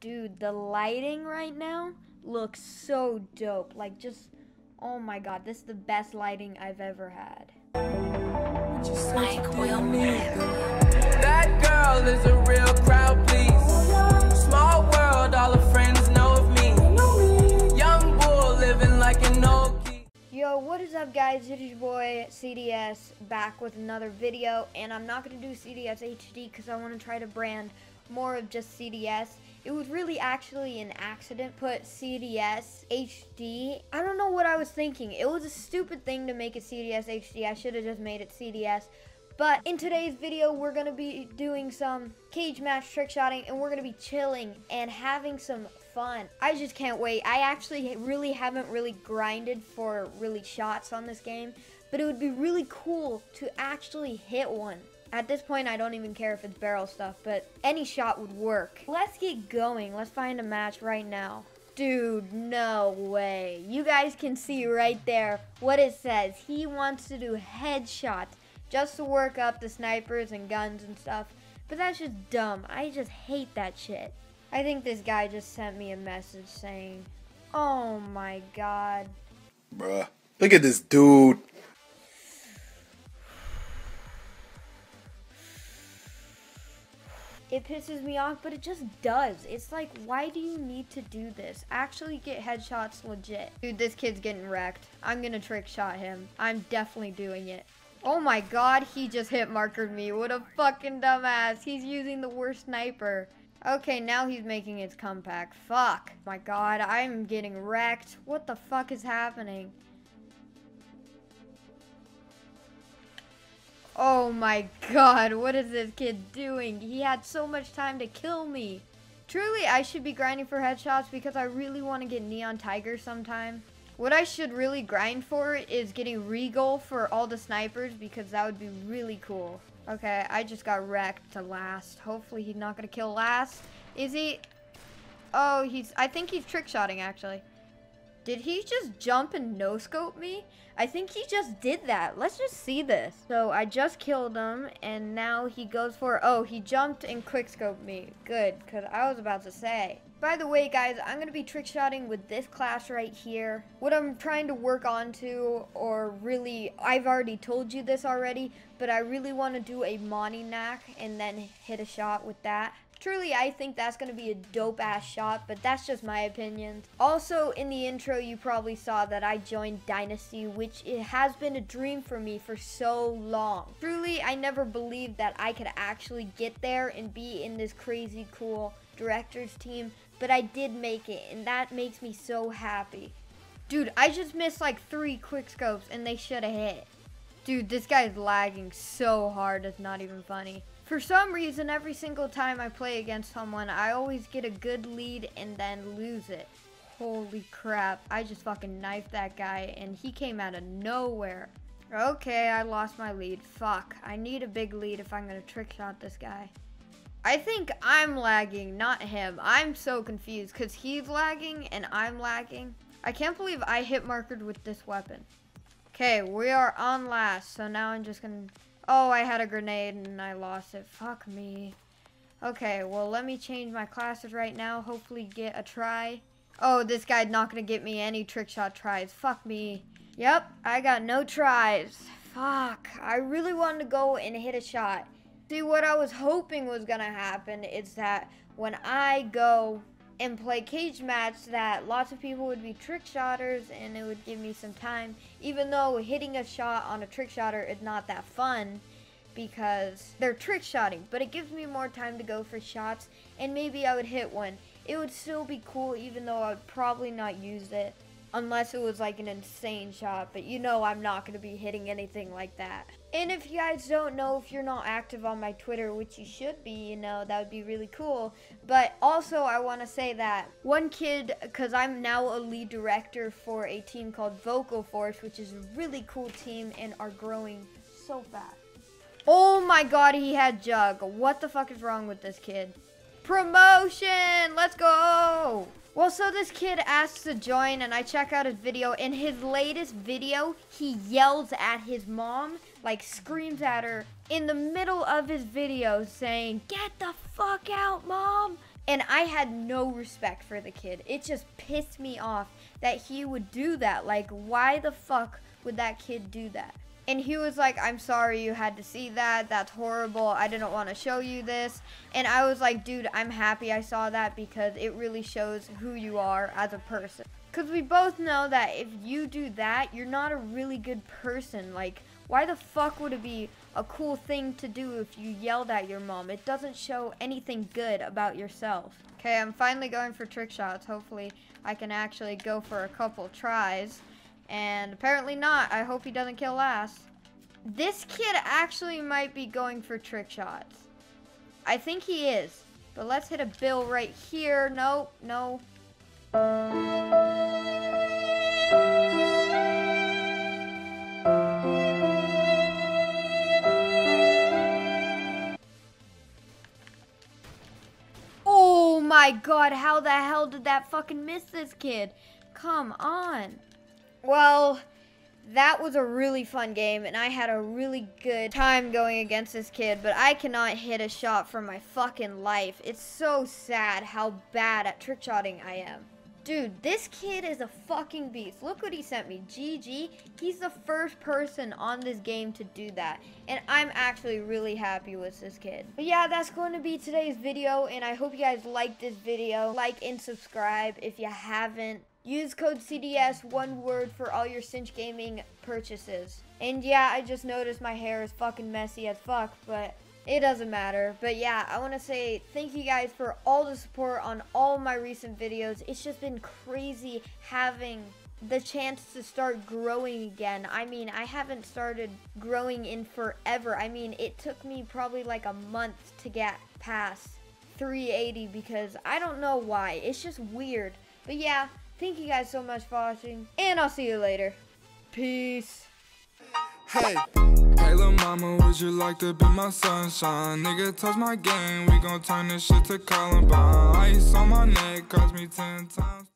Dude, the lighting right now looks so dope. Like, just, oh my god, this is the best lighting I've ever had. Mike Wilmer. That girl is a real crowd, please. Small world, all her friends know of me. Young bull living like an old key. Yo, what is up guys? It is your boy CDS back with another video and I'm not going to do CDS HD because I want to try to brand more of just CDS. It was really actually an accident put CDS HD. I don't know what I was thinking. It was a stupid thing to make it CDS HD. I should have just made it CDS. But in today's video, we're going to be doing some cage match trick shotting and we're going to be chilling and having some fun. I just can't wait. I actually really haven't really grinded for really shots on this game, but it would be really cool to actually hit one. At this point, I don't even care if it's barrel stuff, but any shot would work. Let's get going. Let's find a match right now. Dude, no way. You guys can see right there what it says. He wants to do headshots just to work up the snipers and guns and stuff. But that's just dumb. I just hate that shit. I think this guy just sent me a message saying, Oh my god. Bruh. Look at this dude. It pisses me off, but it just does. It's like, why do you need to do this? Actually get headshots legit. Dude, this kid's getting wrecked. I'm gonna trick shot him. I'm definitely doing it. Oh my god, he just hit markered me. What a fucking dumbass. He's using the worst sniper. Okay, now he's making his comeback. Fuck. My god, I'm getting wrecked. What the fuck is happening? Oh my god, what is this kid doing? He had so much time to kill me. Truly, I should be grinding for headshots because I really want to get Neon Tiger sometime. What I should really grind for is getting Regal for all the snipers because that would be really cool. Okay, I just got wrecked to last. Hopefully he's not going to kill last. Is he? Oh, he's, I think he's trick shotting actually. Did he just jump and no-scope me? I think he just did that. Let's just see this. So I just killed him, and now he goes for, oh, he jumped and quick-scoped me. Good, because I was about to say. By the way, guys, I'm going to be trick-shotting with this class right here. What I'm trying to work on onto, or really, I've already told you this already, but I really want to do a Monty Knack and then hit a shot with that. Truly, I think that's going to be a dope ass shot, but that's just my opinion. Also, in the intro, you probably saw that I joined Dynasty, which it has been a dream for me for so long. Truly, I never believed that I could actually get there and be in this crazy cool director's team, but I did make it, and that makes me so happy. Dude, I just missed like three quick scopes, and they should have hit. Dude, this guy's lagging so hard, it's not even funny. For some reason, every single time I play against someone, I always get a good lead and then lose it. Holy crap, I just fucking knifed that guy and he came out of nowhere. Okay, I lost my lead. Fuck, I need a big lead if I'm gonna trick shot this guy. I think I'm lagging, not him. I'm so confused because he's lagging and I'm lagging. I can't believe I hit markered with this weapon. Okay, we are on last, so now I'm just gonna Oh, I had a grenade and I lost it. Fuck me. Okay, well, let me change my classes right now. Hopefully get a try. Oh, this guy's not going to get me any trick shot tries. Fuck me. Yep, I got no tries. Fuck. I really wanted to go and hit a shot. See, what I was hoping was going to happen is that when I go and play cage match that lots of people would be trick shotters and it would give me some time. Even though hitting a shot on a trick shotter is not that fun because they're trick shotting but it gives me more time to go for shots and maybe I would hit one. It would still be cool even though I would probably not use it unless it was like an insane shot but you know I'm not going to be hitting anything like that. And if you guys don't know if you're not active on my Twitter which you should be you know that would be really cool. But also I want to say that one kid because I'm now a lead director for a team called Vocal Force which is a really cool team and are growing so fast. Oh my god he had jug. What the fuck is wrong with this kid? Promotion! Let's go well, so this kid asks to join, and I check out his video. In his latest video, he yells at his mom, like screams at her in the middle of his video, saying, Get the fuck out, mom! And I had no respect for the kid. It just pissed me off that he would do that. Like, why the fuck would that kid do that? And he was like, I'm sorry you had to see that. That's horrible. I didn't want to show you this. And I was like, dude, I'm happy I saw that because it really shows who you are as a person. Because we both know that if you do that, you're not a really good person. Like, why the fuck would it be a cool thing to do if you yelled at your mom? It doesn't show anything good about yourself. Okay, I'm finally going for trick shots. Hopefully, I can actually go for a couple tries. And apparently not. I hope he doesn't kill last. This kid actually might be going for trick shots. I think he is. But let's hit a bill right here. Nope, no. Oh my god, how the hell did that fucking miss this kid? Come on. Well, that was a really fun game, and I had a really good time going against this kid, but I cannot hit a shot for my fucking life. It's so sad how bad at trick shotting I am. Dude, this kid is a fucking beast. Look what he sent me. GG. He's the first person on this game to do that. And I'm actually really happy with this kid. But yeah, that's going to be today's video. And I hope you guys liked this video. Like and subscribe if you haven't. Use code CDS, one word, for all your Cinch Gaming purchases. And yeah, I just noticed my hair is fucking messy as fuck, but it doesn't matter. But yeah, I want to say thank you guys for all the support on all my recent videos. It's just been crazy having the chance to start growing again. I mean, I haven't started growing in forever. I mean, it took me probably like a month to get past 380 because I don't know why. It's just weird. But yeah, thank you guys so much for watching, and I'll see you later. Peace. Hey, hey, little mama, would you like to be my sunshine? Nigga, touch my game, we gon' turn this shit to Columbine. Ice on my neck, cost me ten times.